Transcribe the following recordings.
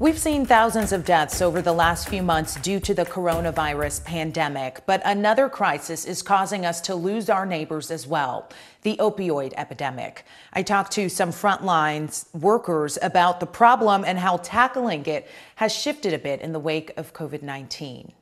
We've seen thousands of deaths over the last few months due to the coronavirus pandemic, but another crisis is causing us to lose our neighbors as well the opioid epidemic. I talked to some frontlines workers about the problem and how tackling it has shifted a bit in the wake of COVID 19.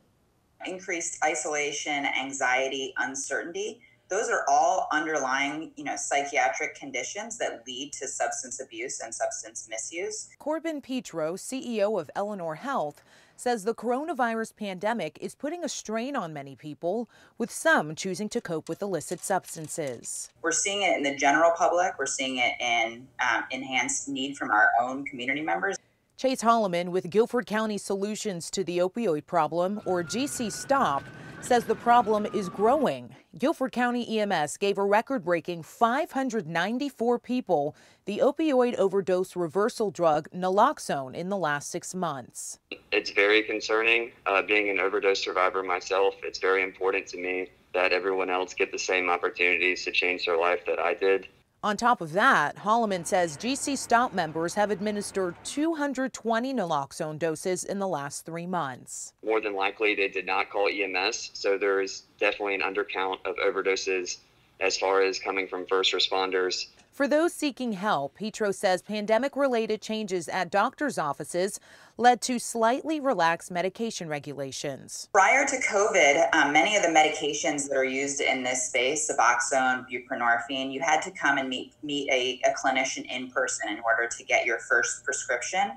Increased isolation, anxiety, uncertainty those are all underlying, you know, psychiatric conditions that lead to substance abuse and substance misuse. Corbin Petro, CEO of Eleanor Health, says the coronavirus pandemic is putting a strain on many people, with some choosing to cope with illicit substances. We're seeing it in the general public. We're seeing it in um, enhanced need from our own community members. Chase Holloman with Guilford County Solutions to the Opioid Problem, or GC Stop, says the problem is growing. Guilford County EMS gave a record breaking 594 people the opioid overdose reversal drug naloxone in the last six months. It's very concerning. Uh, being an overdose survivor myself, it's very important to me that everyone else get the same opportunities to change their life that I did. On top of that, Holloman says GC Stop members have administered 220 naloxone doses in the last three months. More than likely, they did not call EMS, so there is definitely an undercount of overdoses as far as coming from first responders. For those seeking help, Petro says pandemic related changes at doctors' offices led to slightly relaxed medication regulations. Prior to COVID, um, many of the medications that are used in this space, Suboxone, buprenorphine, you had to come and meet, meet a, a clinician in person in order to get your first prescription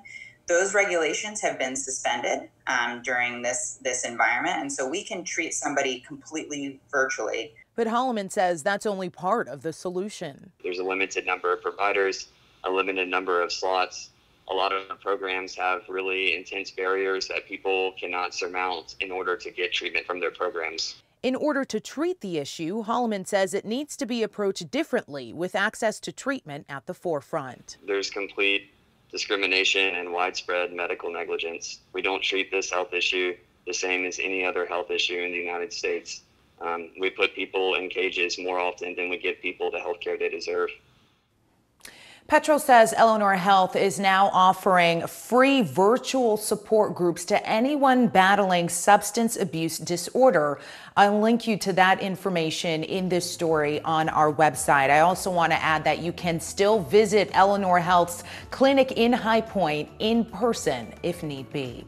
those regulations have been suspended um, during this this environment, and so we can treat somebody completely virtually. But Holloman says that's only part of the solution. There's a limited number of providers, a limited number of slots. A lot of the programs have really intense barriers that people cannot surmount in order to get treatment from their programs. In order to treat the issue, Holloman says it needs to be approached differently with access to treatment at the forefront. There's complete discrimination and widespread medical negligence. We don't treat this health issue the same as any other health issue in the United States. Um, we put people in cages more often than we give people the health care they deserve. Petro says Eleanor Health is now offering free virtual support groups to anyone battling substance abuse disorder. I'll link you to that information in this story on our website. I also want to add that you can still visit Eleanor Health's clinic in High Point in person if need be.